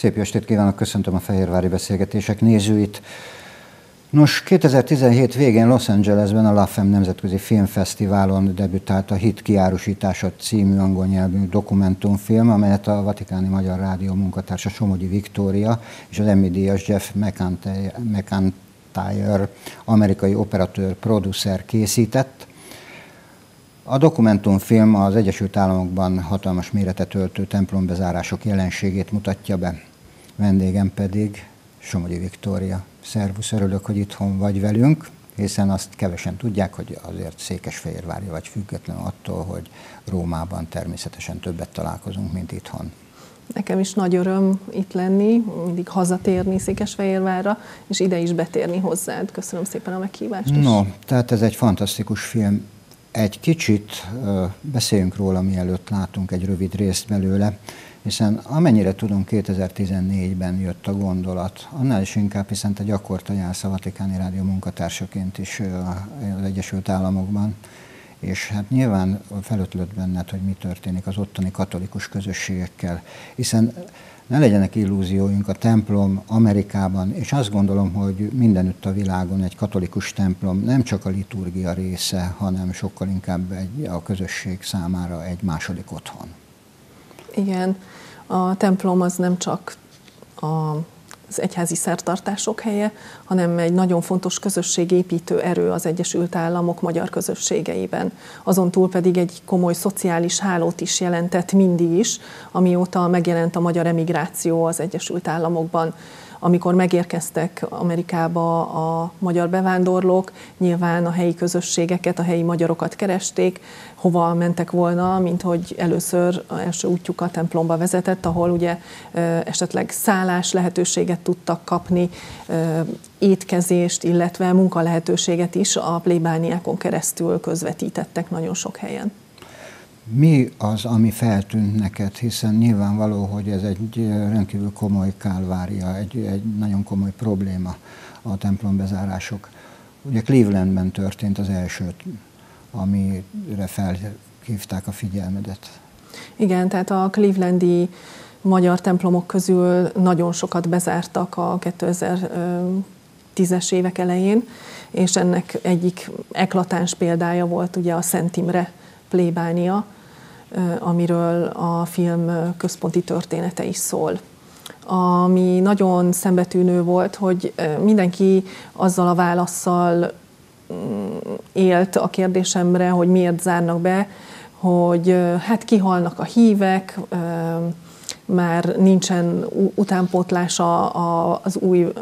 Szép estét kívánok, köszöntöm a Fehérvári Beszélgetések nézőit. Nos, 2017 végén Los Angelesben a LAFEM Nemzetközi Filmfesztiválon debütált a Hit kiárusítása című angol nyelvű dokumentumfilm, amelyet a Vatikáni Magyar Rádió munkatársa Somogyi Viktória és az Emmy díjas Jeff McIntyre, amerikai operatőr, producer készített. A dokumentumfilm az Egyesült Államokban hatalmas méretet öltő templombezárások jelenségét mutatja be. Vendégem pedig Somogyi Viktória. Szervusz, örülök, hogy itthon vagy velünk, hiszen azt kevesen tudják, hogy azért Székesfehérvári vagy független attól, hogy Rómában természetesen többet találkozunk, mint itthon. Nekem is nagy öröm itt lenni, mindig hazatérni Székesfehérvárra, és ide is betérni hozzád. Köszönöm szépen a meghívást is. No, tehát ez egy fantasztikus film. Egy kicsit beszéljünk róla, mielőtt látunk egy rövid részt belőle, hiszen amennyire tudom, 2014-ben jött a gondolat, annál is inkább, hiszen te gyakorta jársz a Vatikáni Rádió munkatársaként is az Egyesült Államokban, és hát nyilván felötlött benned, hogy mi történik az ottani katolikus közösségekkel, hiszen ne legyenek illúzióink a templom Amerikában, és azt gondolom, hogy mindenütt a világon egy katolikus templom nem csak a liturgia része, hanem sokkal inkább egy, a közösség számára egy második otthon. Igen, a templom az nem csak a az egyházi szertartások helye, hanem egy nagyon fontos közösségépítő erő az Egyesült Államok magyar közösségeiben. Azon túl pedig egy komoly szociális hálót is jelentett mindig is, amióta megjelent a magyar emigráció az Egyesült Államokban amikor megérkeztek Amerikába a magyar bevándorlók, nyilván a helyi közösségeket, a helyi magyarokat keresték, hova mentek volna, mint hogy először első útjuk a templomba vezetett, ahol ugye esetleg szállás lehetőséget tudtak kapni, étkezést, illetve munkalehetőséget is a plébániákon keresztül közvetítettek nagyon sok helyen. Mi az, ami feltűnt neked, hiszen nyilvánvaló, hogy ez egy rendkívül komoly kálvária, egy, egy nagyon komoly probléma a templombezárások. Ugye Clevelandben történt az első, amire felhívták a figyelmedet. Igen, tehát a Clevelandi magyar templomok közül nagyon sokat bezártak a 2010-es évek elején, és ennek egyik eklatáns példája volt ugye a Szent Imre plébánia, amiről a film központi története is szól. Ami nagyon szembetűnő volt, hogy mindenki azzal a válaszsal mm, élt a kérdésemre, hogy miért zárnak be, hogy hát kihalnak a hívek, már nincsen utánpótlása az új,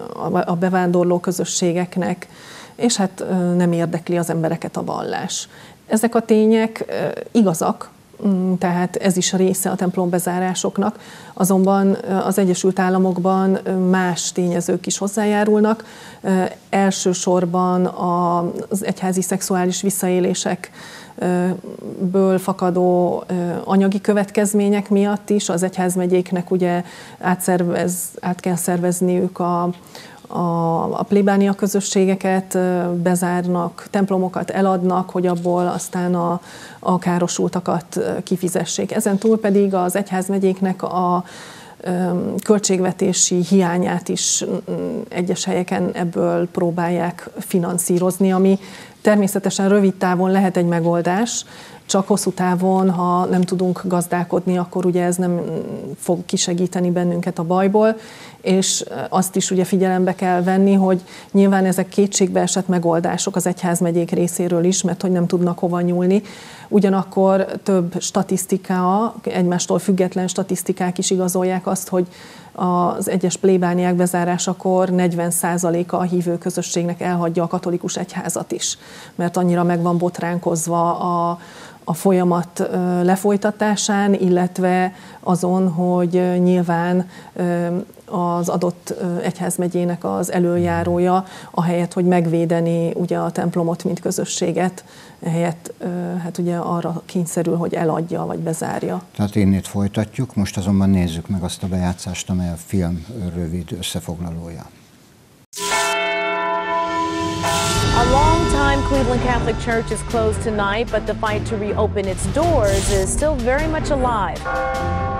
a bevándorló közösségeknek, és hát nem érdekli az embereket a vallás. Ezek a tények igazak, Mm, tehát ez is része a templombezárásoknak. Azonban az Egyesült Államokban más tényezők is hozzájárulnak. Elsősorban az egyházi szexuális visszaélések ből fakadó anyagi következmények miatt is az egyházmegyéknek ugye átszervez, át kell szervezniük a, a, a plébánia közösségeket bezárnak, templomokat eladnak, hogy abból aztán a, a károsultakat kifizessék. Ezen túl pedig az egyházmegyéknek a költségvetési hiányát is egyes helyeken ebből próbálják finanszírozni, ami természetesen rövid távon lehet egy megoldás, csak hosszú távon, ha nem tudunk gazdálkodni, akkor ugye ez nem fog kisegíteni bennünket a bajból, és azt is ugye figyelembe kell venni, hogy nyilván ezek kétségbe esett megoldások az egyházmegyék részéről is, mert hogy nem tudnak hova nyúlni. Ugyanakkor több statisztika, egymástól független statisztikák is igazolják azt, hogy az egyes plébániák bezárásakor 40%-a a hívő közösségnek elhagyja a katolikus egyházat is, mert annyira meg van botránkozva a, a folyamat lefolytatásán, illetve azon, hogy nyilván az adott egyházmegyének az előjárója, ahelyett, hogy megvédeni ugye a templomot, mint közösséget, helyett hát ugye arra kényszerül, hogy eladja vagy bezárja. Tehát innét folytatjuk, most azonban nézzük meg azt a bejátszást, amely a film rövid összefoglalója. A long-time Cleveland Catholic Church is closed tonight, but the fight to reopen its doors is still very much alive.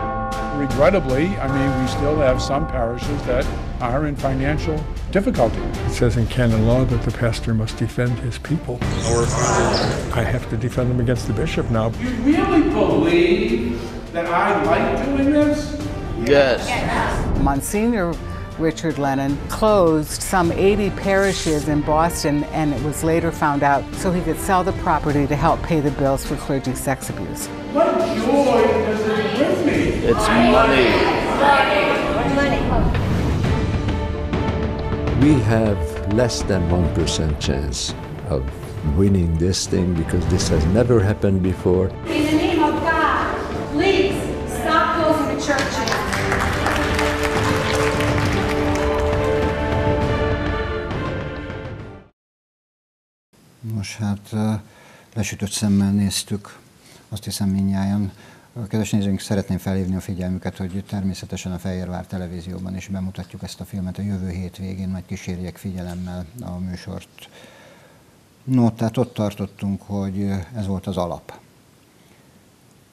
Regrettably, I mean, we still have some parishes that are in financial difficulty. It says in canon law that the pastor must defend his people. Or I have to defend them against the bishop now. You really believe that I like doing this? Yes. Monsignor Richard Lennon closed some 80 parishes in Boston, and it was later found out so he could sell the property to help pay the bills for clergy sex abuse. What joy does it bring me? It's money. We have less than 1% chance of winning this thing because this has never happened before. In the name of God, please stop closing the churches. Nos hát eh, lesütött szemmel néztük, azt hiszem mindnyájan. Kedves nézőink, szeretném felhívni a figyelmüket, hogy természetesen a Fehérvár televízióban is bemutatjuk ezt a filmet a jövő hétvégén, majd kísérjek figyelemmel a műsort. No, tehát ott tartottunk, hogy ez volt az alap.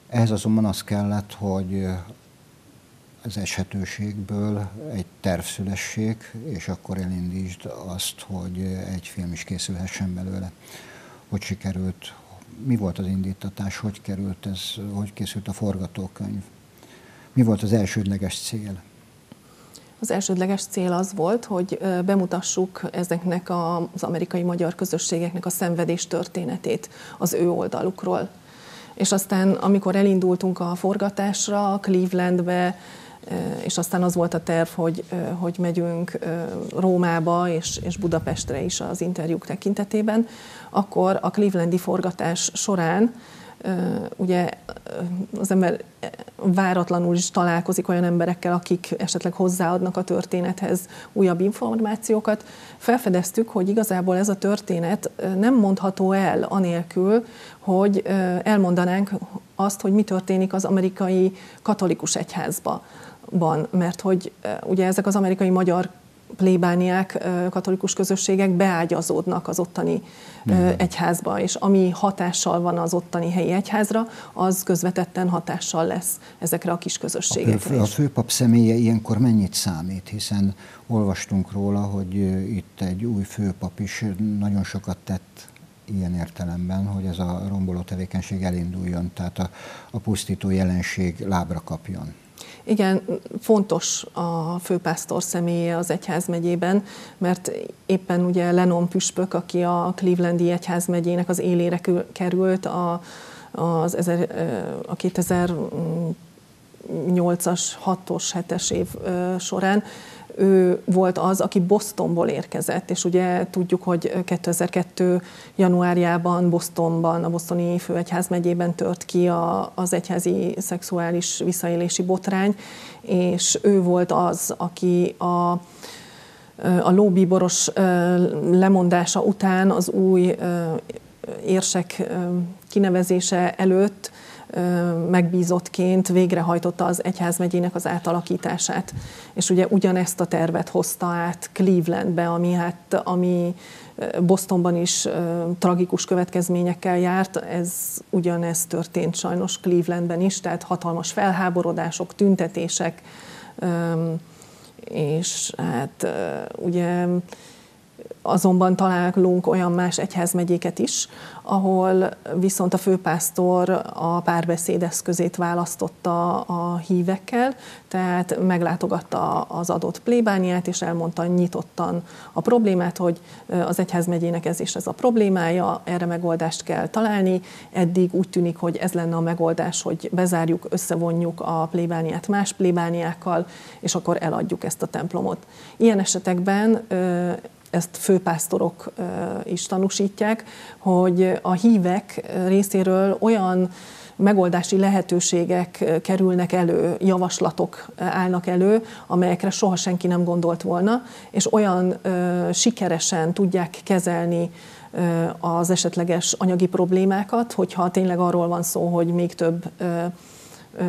Ehhez azonban az kellett, hogy az eshetőségből egy terv szülessék, és akkor elindítsd azt, hogy egy film is készülhessen belőle. Hogy sikerült, mi volt az indítatás, hogy került ez, hogy készült a forgatókönyv, mi volt az elsődleges cél? Az elsődleges cél az volt, hogy bemutassuk ezeknek az amerikai magyar közösségeknek a szenvedés történetét az ő oldalukról. És aztán, amikor elindultunk a forgatásra, Clevelandbe, és aztán az volt a terv, hogy, hogy megyünk Rómába és, és Budapestre is az interjúk tekintetében, akkor a Clevelandi forgatás során ugye az ember váratlanul is találkozik olyan emberekkel, akik esetleg hozzáadnak a történethez újabb információkat. Felfedeztük, hogy igazából ez a történet nem mondható el anélkül, hogy elmondanánk azt, hogy mi történik az amerikai katolikus egyházba van, mert hogy ugye ezek az amerikai magyar plébániák, katolikus közösségek beágyazódnak az ottani mm. egyházba, és ami hatással van az ottani helyi egyházra, az közvetetten hatással lesz ezekre a kis közösségekre a, a főpap személye ilyenkor mennyit számít, hiszen olvastunk róla, hogy itt egy új főpap is nagyon sokat tett ilyen értelemben, hogy ez a romboló tevékenység elinduljon, tehát a, a pusztító jelenség lábra kapjon. Igen, fontos a főpásztor személye az egyházmegyében, mert éppen ugye Lenon püspök, aki a Clevelandi egyházmegyének az élére került a, az ezer, a 2008-as, 6-os, 7-es év során, ő volt az, aki Bostonból érkezett, és ugye tudjuk, hogy 2002. januárjában Bostonban, a Bostoni Főegyház megyében tört ki a, az egyházi szexuális visszaélési botrány, és ő volt az, aki a, a lóbíboros lemondása után az új érsek kinevezése előtt megbízottként végrehajtotta az egyházmegyének az átalakítását. És ugye ugyanezt a tervet hozta át Clevelandbe, ami, hát, ami Bostonban is tragikus következményekkel járt, ez ugyanez történt sajnos Clevelandben is, tehát hatalmas felháborodások, tüntetések, és hát ugye azonban találunk olyan más egyházmegyéket is, ahol viszont a főpásztor a párbeszéd eszközét választotta a hívekkel, tehát meglátogatta az adott plébániát, és elmondta nyitottan a problémát, hogy az egyházmegyének ez és ez a problémája, erre megoldást kell találni. Eddig úgy tűnik, hogy ez lenne a megoldás, hogy bezárjuk, összevonjuk a plébániát más plébániákkal, és akkor eladjuk ezt a templomot. Ilyen esetekben ezt főpásztorok is tanúsítják, hogy a hívek részéről olyan megoldási lehetőségek kerülnek elő, javaslatok állnak elő, amelyekre soha senki nem gondolt volna, és olyan sikeresen tudják kezelni ö, az esetleges anyagi problémákat, hogyha tényleg arról van szó, hogy még több ö,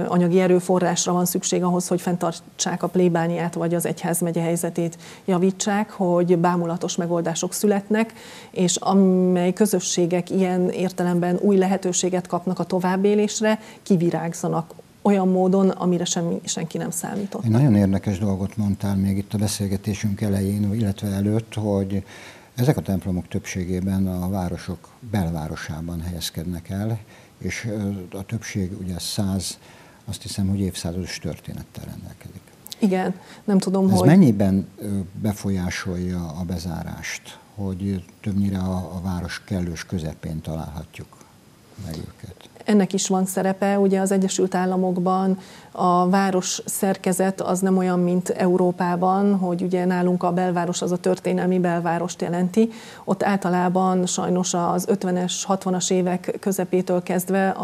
anyagi erőforrásra van szükség ahhoz, hogy fenntartsák a plébániát vagy az egyházmegye helyzetét javítsák, hogy bámulatos megoldások születnek, és amely közösségek ilyen értelemben új lehetőséget kapnak a továbbélésre, kivirágzanak olyan módon, amire semmi, senki nem számított. Egy nagyon érdekes dolgot mondtál még itt a beszélgetésünk elején, illetve előtt, hogy ezek a templomok többségében a városok belvárosában helyezkednek el, és a többség ugye száz, azt hiszem, hogy évszázados történettel rendelkezik. Igen, nem tudom, Ez hogy... mennyiben befolyásolja a bezárást, hogy többnyire a, a város kellős közepén találhatjuk meg őket? Ennek is van szerepe. Ugye az Egyesült Államokban a város szerkezet az nem olyan, mint Európában, hogy ugye nálunk a belváros az a történelmi belvárost jelenti. Ott általában sajnos az 50-es, 60-as évek közepétől kezdve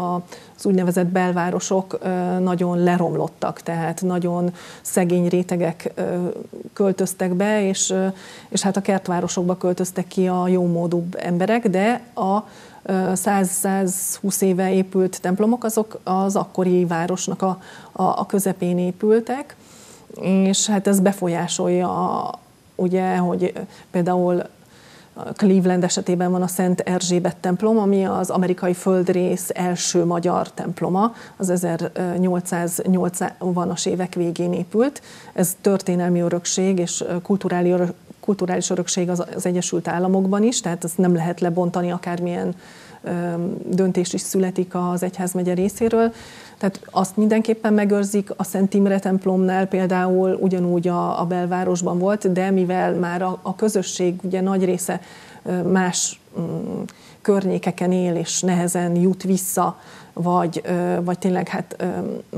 az úgynevezett belvárosok nagyon leromlottak, tehát nagyon szegény rétegek költöztek be, és, és hát a kertvárosokba költöztek ki a jómódúbb emberek, de a 100-120 éve épült templomok, azok az akkori városnak a, a, a közepén épültek, és hát ez befolyásolja ugye, hogy például Cleveland esetében van a Szent Erzsébet templom, ami az amerikai földrész első magyar temploma, az 1880-as évek végén épült. Ez történelmi örökség és kulturális kulturális örökség az, az Egyesült Államokban is, tehát ezt nem lehet lebontani, akármilyen döntés is születik az egyházmegye részéről. Tehát azt mindenképpen megőrzik, a Szent Imre templomnál például ugyanúgy a, a belvárosban volt, de mivel már a, a közösség ugye nagy része más mm, környékeken él, és nehezen jut vissza, vagy, vagy tényleg hát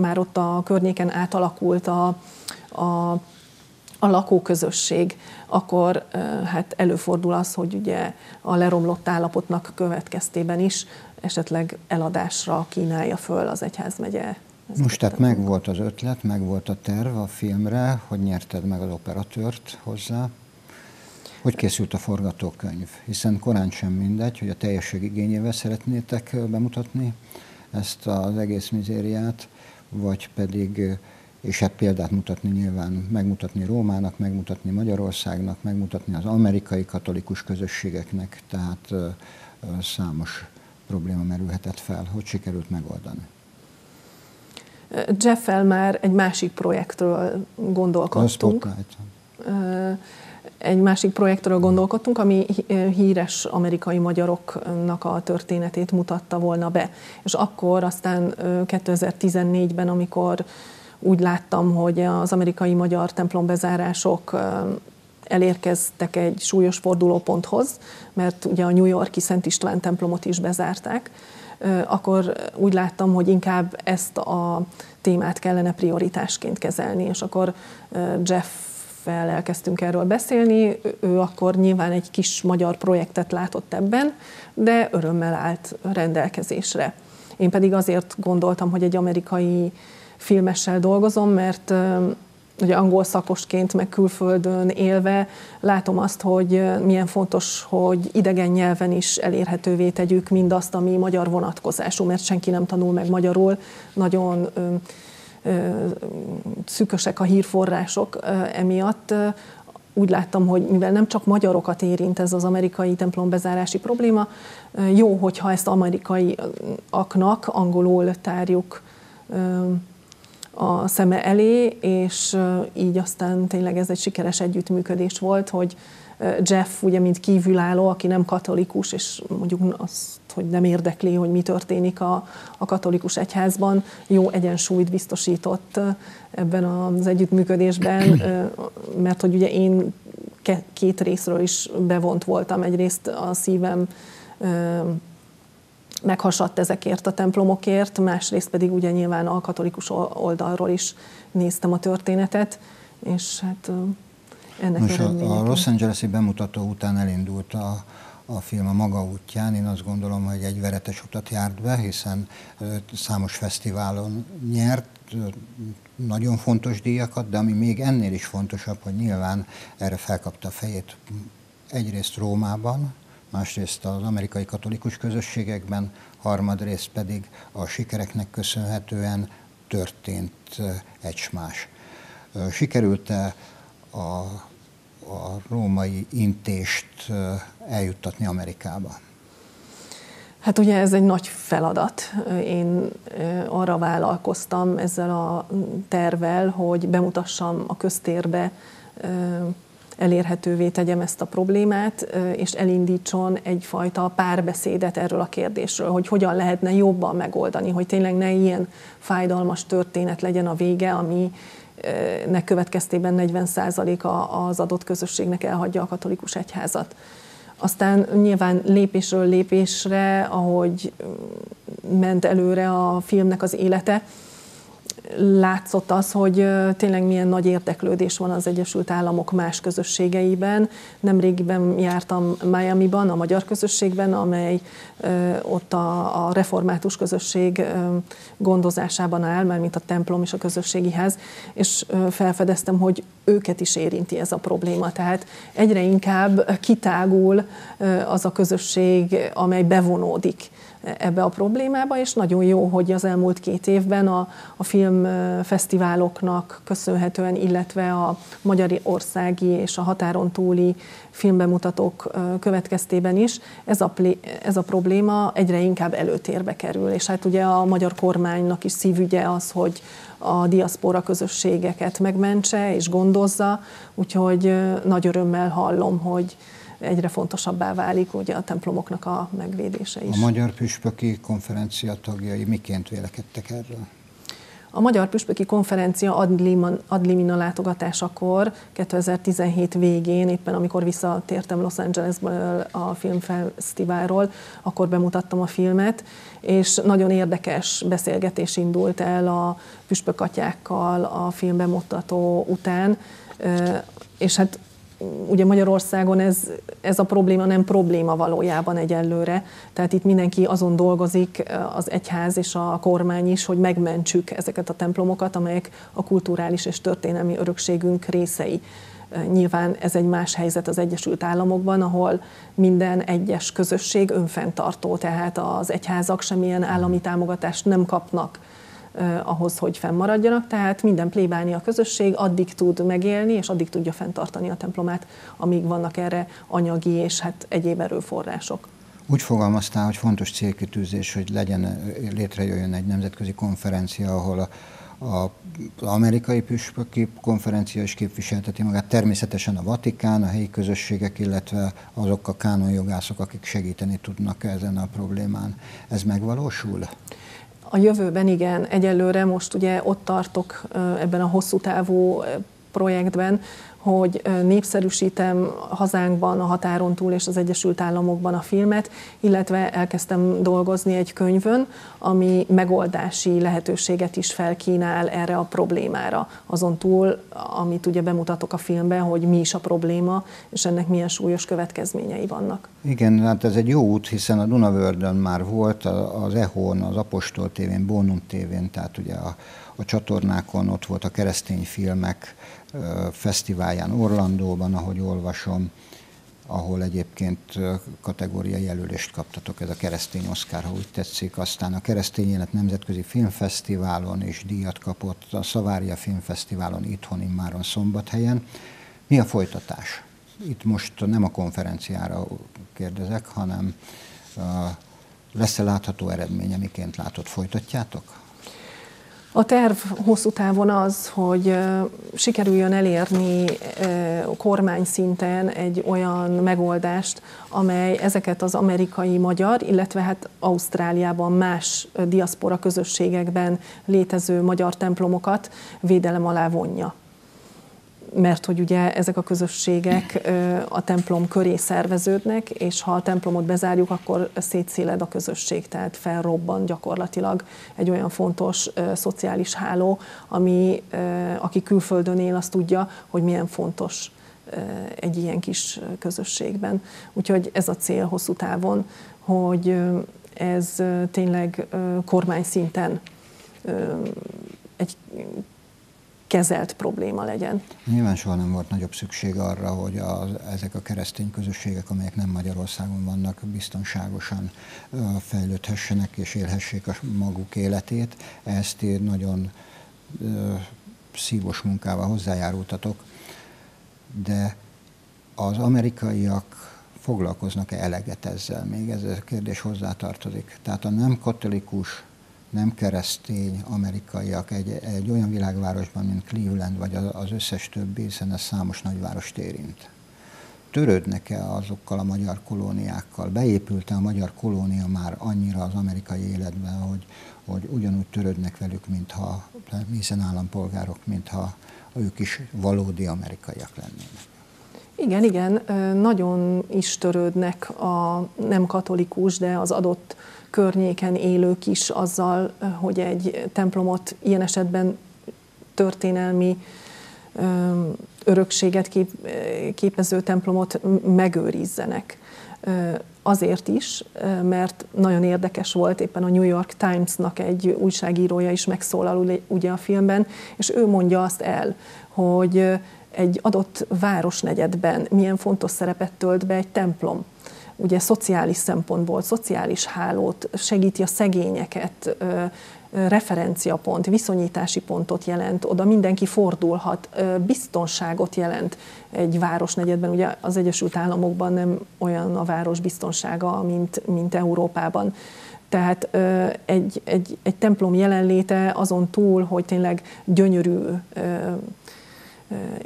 már ott a környéken átalakult a, a a lakóközösség, akkor hát előfordul az, hogy ugye a leromlott állapotnak következtében is esetleg eladásra kínálja föl az egyházmegye. Most tehát meg volt az ötlet, meg volt a terv a filmre, hogy nyerted meg az operatőrt hozzá. Hogy készült a forgatókönyv? Hiszen korán sem mindegy, hogy a teljesség igényével szeretnétek bemutatni ezt az egész mizériát, vagy pedig és hát példát mutatni nyilván, megmutatni Rómának, megmutatni Magyarországnak, megmutatni az amerikai katolikus közösségeknek, tehát számos probléma merülhetett fel. Hogy sikerült megoldani? Jeffel már egy másik projektről gondolkodtunk. Egy másik projektről gondolkodtunk, ami híres amerikai magyaroknak a történetét mutatta volna be. És akkor aztán 2014-ben, amikor úgy láttam, hogy az amerikai magyar templombezárások elérkeztek egy súlyos fordulóponthoz, mert ugye a New Yorki Szent István templomot is bezárták, akkor úgy láttam, hogy inkább ezt a témát kellene prioritásként kezelni, és akkor Jeff fel elkezdtünk erről beszélni, ő akkor nyilván egy kis magyar projektet látott ebben, de örömmel állt rendelkezésre. Én pedig azért gondoltam, hogy egy amerikai filmessel dolgozom, mert ugye angol szakosként, meg külföldön élve látom azt, hogy milyen fontos, hogy idegen nyelven is elérhetővé tegyük mindazt, ami magyar vonatkozású, mert senki nem tanul meg magyarul, nagyon ö, ö, szükösek a hírforrások ö, emiatt. Úgy láttam, hogy mivel nem csak magyarokat érint ez az amerikai templombezárási probléma, jó, hogyha ezt amerikaiaknak angolul tárjuk a szeme elé, és így aztán tényleg ez egy sikeres együttműködés volt, hogy Jeff ugye mint kívülálló, aki nem katolikus, és mondjuk azt, hogy nem érdekli, hogy mi történik a, a katolikus egyházban, jó egyensúlyt biztosított ebben az együttműködésben, mert hogy ugye én két részről is bevont voltam. Egyrészt a szívem meghasadt ezekért a templomokért, másrészt pedig ugye nyilván a katolikus oldalról is néztem a történetet, és hát ennek Most a, a Los Angeles-i bemutató után elindult a, a film a maga útján. Én azt gondolom, hogy egy veretes utat járt be, hiszen számos fesztiválon nyert, nagyon fontos díjakat, de ami még ennél is fontosabb, hogy nyilván erre felkapta a fejét egyrészt Rómában, másrészt az amerikai katolikus közösségekben, harmadrészt pedig a sikereknek köszönhetően történt egymás. Sikerült-e a, a római intést eljuttatni Amerikába? Hát ugye ez egy nagy feladat. Én arra vállalkoztam ezzel a tervel, hogy bemutassam a köztérbe, elérhetővé tegyem ezt a problémát, és elindítson egyfajta párbeszédet erről a kérdésről, hogy hogyan lehetne jobban megoldani, hogy tényleg ne ilyen fájdalmas történet legyen a vége, ami nek következtében 40% az adott közösségnek elhagyja a katolikus egyházat. Aztán nyilván lépésről lépésre, ahogy ment előre a filmnek az élete, látszott az, hogy tényleg milyen nagy érdeklődés van az Egyesült Államok más közösségeiben. Nemrégiben jártam Miami-ban, a magyar közösségben, amely ott a, a református közösség gondozásában áll, mert mint a templom és a közösségi ház, és felfedeztem, hogy őket is érinti ez a probléma. Tehát egyre inkább kitágul az a közösség, amely bevonódik ebbe a problémába, és nagyon jó, hogy az elmúlt két évben a, a filmfesztiváloknak köszönhetően, illetve a magyar országi és a határon túli filmbemutatók következtében is ez a, ez a probléma egyre inkább előtérbe kerül. És hát ugye a magyar kormánynak is szívügye az, hogy a diaszpora közösségeket megmentse és gondozza, úgyhogy nagy örömmel hallom, hogy, egyre fontosabbá válik ugye a templomoknak a megvédése is. A Magyar Püspöki Konferencia tagjai miként vélekedtek erről? A Magyar Püspöki Konferencia adlimina látogatásakor 2017 végén, éppen amikor visszatértem Los Angelesből a filmfesztiválról, akkor bemutattam a filmet, és nagyon érdekes beszélgetés indult el a püspökatyákkal a filmbemutató után, és hát ugye Magyarországon ez, ez a probléma nem probléma valójában egyelőre, tehát itt mindenki azon dolgozik, az egyház és a kormány is, hogy megmentsük ezeket a templomokat, amelyek a kulturális és történelmi örökségünk részei. Nyilván ez egy más helyzet az Egyesült Államokban, ahol minden egyes közösség önfenntartó, tehát az egyházak semmilyen állami támogatást nem kapnak ahhoz, hogy fennmaradjanak, tehát minden plébánia közösség addig tud megélni, és addig tudja fenntartani a templomát, amíg vannak erre anyagi és hát egyéb erőforrások. Úgy fogalmaztál, hogy fontos célkitűzés, hogy legyen, létrejöjjön egy nemzetközi konferencia, ahol a, a, az amerikai püspöki konferencia is képviselteti magát, természetesen a Vatikán, a helyi közösségek, illetve azok a kánonjogászok, akik segíteni tudnak ezen a problémán. Ez megvalósul? A jövőben igen, egyelőre most ugye ott tartok ebben a hosszú távú projektben, hogy népszerűsítem hazánkban, a határon túl és az Egyesült Államokban a filmet, illetve elkezdtem dolgozni egy könyvön, ami megoldási lehetőséget is felkínál erre a problémára. Azon túl, amit ugye bemutatok a filmben, hogy mi is a probléma, és ennek milyen súlyos következményei vannak. Igen, hát ez egy jó út, hiszen a Dunavördön már volt, az EHO-n, az Apostol tévén, Bonum tévén, tehát ugye a, a csatornákon ott volt a keresztény filmek, fesztiválján Orlandóban, ahogy olvasom, ahol egyébként kategória jelölést kaptatok, ez a keresztény Oscar, ha úgy tetszik. Aztán a Keresztény Élet Nemzetközi Filmfesztiválon is díjat kapott, a Szavária Filmfesztiválon itthon immáron Szombathelyen. Mi a folytatás? Itt most nem a konferenciára kérdezek, hanem lesz-e látható eredménye, miként látott, folytatjátok? A terv hosszú távon az, hogy sikerüljön elérni kormány szinten egy olyan megoldást, amely ezeket az amerikai magyar, illetve hát Ausztráliában más diaszpora közösségekben létező magyar templomokat védelem alá vonja mert hogy ugye ezek a közösségek a templom köré szerveződnek, és ha a templomot bezárjuk, akkor szétszéled a közösség, tehát felrobban gyakorlatilag egy olyan fontos szociális háló, ami, aki külföldön él, azt tudja, hogy milyen fontos egy ilyen kis közösségben. Úgyhogy ez a cél hosszú távon, hogy ez tényleg kormány szinten egy kezelt probléma legyen. Nyilván soha nem volt nagyobb szükség arra, hogy a, ezek a keresztény közösségek, amelyek nem Magyarországon vannak, biztonságosan fejlődhessenek és élhessék a maguk életét. Ezt én nagyon ö, szívos munkával hozzájárultatok, de az amerikaiak foglalkoznak-e eleget ezzel? Még ez a kérdés hozzátartozik. Tehát a nem katolikus, nem keresztény amerikaiak egy, egy olyan világvárosban, mint Cleveland, vagy az összes többi, hiszen ez számos nagyvárost érint. Törődnek-e azokkal a magyar kolóniákkal? Beépült-e a magyar kolónia már annyira az amerikai életbe, hogy, hogy ugyanúgy törődnek velük, mintha, hiszen állampolgárok, mintha ők is valódi amerikaiak lennének? Igen, igen, nagyon is törődnek a nem katolikus, de az adott környéken élők is azzal, hogy egy templomot ilyen esetben történelmi örökséget kép, képező templomot megőrizzenek. Azért is, mert nagyon érdekes volt, éppen a New York Times-nak egy újságírója is megszólal ugye a filmben, és ő mondja azt el, hogy egy adott városnegyedben milyen fontos szerepet tölt be egy templom. Ugye szociális szempontból, szociális hálót, segíti a szegényeket, referenciapont, viszonyítási pontot jelent, oda mindenki fordulhat, biztonságot jelent egy városnegyedben. Ugye az Egyesült Államokban nem olyan a város biztonsága, mint, mint Európában. Tehát egy, egy, egy templom jelenléte azon túl, hogy tényleg gyönyörű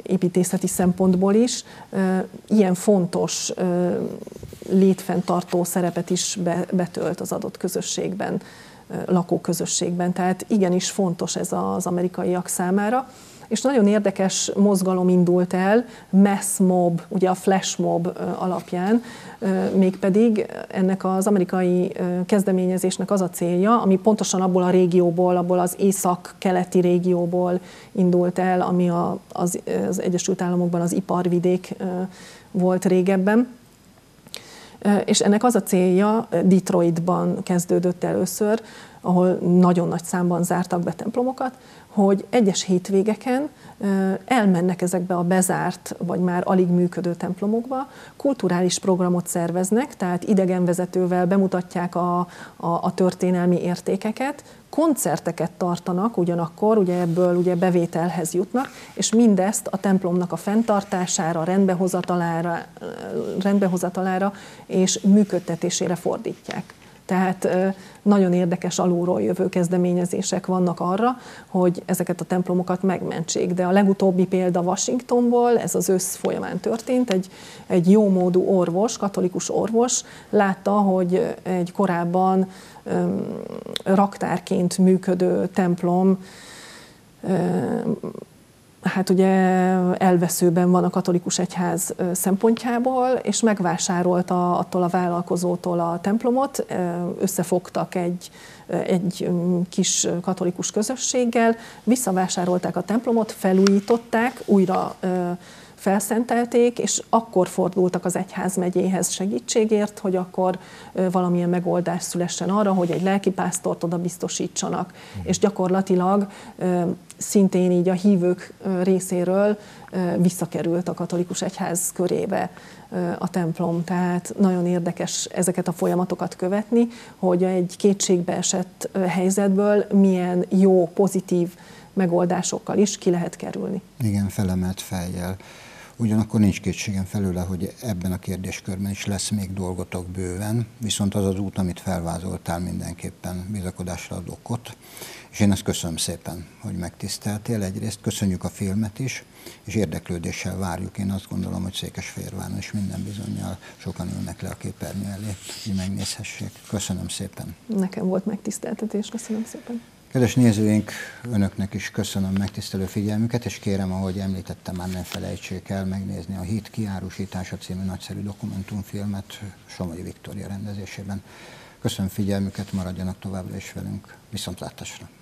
építészeti szempontból is, ilyen fontos létfenntartó szerepet is betölt az adott közösségben, lakóközösségben. Tehát igenis fontos ez az amerikaiak számára és nagyon érdekes mozgalom indult el, mass mob, ugye a flash mob alapján, mégpedig ennek az amerikai kezdeményezésnek az a célja, ami pontosan abból a régióból, abból az észak-keleti régióból indult el, ami a, az, az Egyesült Államokban az iparvidék volt régebben, és ennek az a célja, Detroitban kezdődött először, ahol nagyon nagy számban zártak be templomokat, hogy egyes hétvégeken elmennek ezekbe a bezárt, vagy már alig működő templomokba, kulturális programot szerveznek, tehát idegenvezetővel bemutatják a, a, a történelmi értékeket, koncerteket tartanak ugyanakkor, ugye ebből ugye bevételhez jutnak, és mindezt a templomnak a fenntartására, rendbehozatalára, rendbehozatalára és működtetésére fordítják. Tehát nagyon érdekes alulról jövő kezdeményezések vannak arra, hogy ezeket a templomokat megmentsék. De a legutóbbi példa Washingtonból, ez az ősz folyamán történt, egy, egy jómódú orvos, katolikus orvos látta, hogy egy korábban raktárként működő templom hát ugye elveszőben van a katolikus egyház szempontjából, és megvásárolta attól a vállalkozótól a templomot, összefogtak egy, egy kis katolikus közösséggel, visszavásárolták a templomot, felújították, újra felszentelték, és akkor fordultak az egyház megyéhez segítségért, hogy akkor valamilyen megoldás szülessen arra, hogy egy lelkipásztort oda biztosítsanak. Mm. És gyakorlatilag szintén így a hívők részéről visszakerült a katolikus egyház körébe a templom. Tehát nagyon érdekes ezeket a folyamatokat követni, hogy egy kétségbe esett helyzetből milyen jó, pozitív megoldásokkal is ki lehet kerülni. Igen, felemelt fejjel. Ugyanakkor nincs kétségem felőle, hogy ebben a kérdéskörben is lesz még dolgotok bőven, viszont az az út, amit felvázoltál, mindenképpen bizakodásra ad okot. És én ezt köszönöm szépen, hogy megtiszteltél. Egyrészt köszönjük a filmet is, és érdeklődéssel várjuk. Én azt gondolom, hogy Székesfehérváron is minden bizonyal sokan ülnek le a képernyő elé, hogy megnézhessék. Köszönöm szépen. Nekem volt megtiszteltetés, köszönöm szépen. Kedves nézőink, önöknek is köszönöm megtisztelő figyelmüket, és kérem, ahogy említettem, már nem felejtsék el megnézni a Hit kiárusítása című nagyszerű dokumentumfilmet Somogyi Viktória rendezésében. Köszönöm figyelmüket, maradjanak továbbra is velünk. Viszontlátásra!